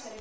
Sergio